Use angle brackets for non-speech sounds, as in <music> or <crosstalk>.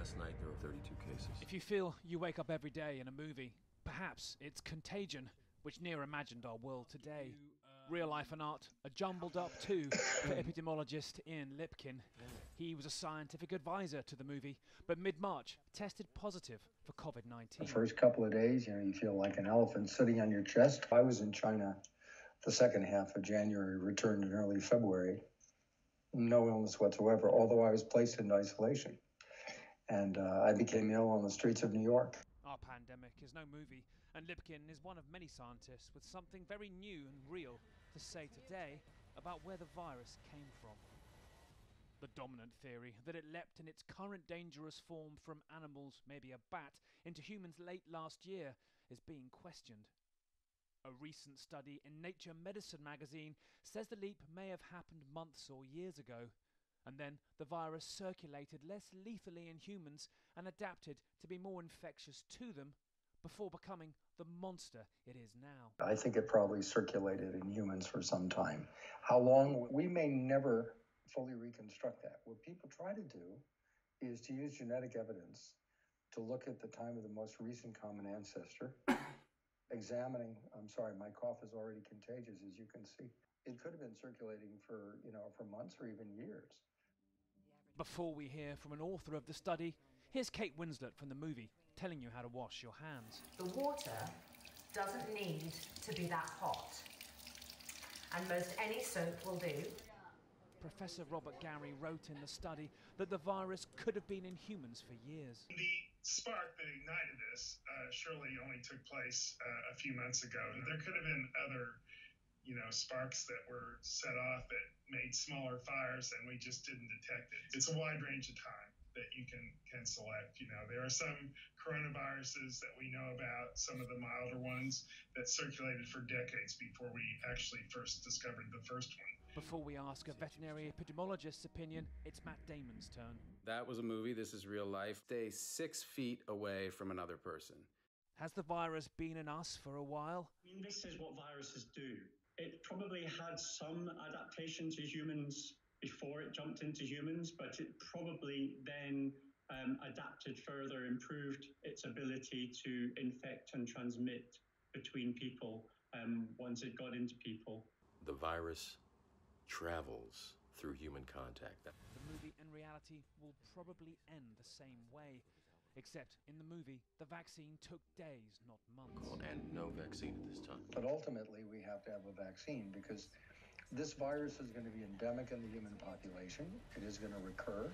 last night there were 32 cases. If you feel you wake up every day in a movie, perhaps it's Contagion, which near imagined our world today. Real life and art, a jumbled up too for epidemiologist Ian Lipkin. He was a scientific advisor to the movie, but mid March tested positive for COVID 19. The first couple of days, you know, you feel like an elephant sitting on your chest. I was in China the second half of January, returned in early February. No illness whatsoever, although I was placed in isolation. And uh, I became ill on the streets of New York. Our pandemic is no movie, and Lipkin is one of many scientists with something very new and real to say today about where the virus came from. The dominant theory that it leapt in its current dangerous form from animals, maybe a bat, into humans late last year is being questioned. A recent study in Nature Medicine magazine says the leap may have happened months or years ago, and then the virus circulated less lethally in humans and adapted to be more infectious to them before becoming the monster it is now. I think it probably circulated in humans for some time. How long? We may never fully reconstruct that. What people try to do is to use genetic evidence to look at the time of the most recent common ancestor, <coughs> examining, I'm sorry, my cough is already contagious, as you can see. It could have been circulating for, you know, for months or even years. Before we hear from an author of the study, here's Kate Winslet from the movie telling you how to wash your hands. The water doesn't need to be that hot. And most any soap will do. Professor Robert Garry wrote in the study that the virus could have been in humans for years. The spark that ignited this uh, surely only took place uh, a few months ago. There could have been other, you know, sparks that were set off that made smaller fires, and we just didn't detect it. It's a wide range of time that you can can select. You know, there are some coronaviruses that we know about, some of the milder ones that circulated for decades before we actually first discovered the first one. Before we ask a veterinary epidemiologist's opinion, it's Matt Damon's turn. That was a movie. This is real life. Stay six feet away from another person. Has the virus been in us for a while? I mean, this is what viruses do. It probably had some adaptation to humans before it jumped into humans, but it probably then um, adapted further, improved its ability to infect and transmit between people um, once it got into people. The virus travels through human contact. The movie and reality will probably end the same way. Except in the movie, the vaccine took days, not months. And no vaccine at this time. But ultimately, we have to have a vaccine because this virus is going to be endemic in the human population. It is going to recur.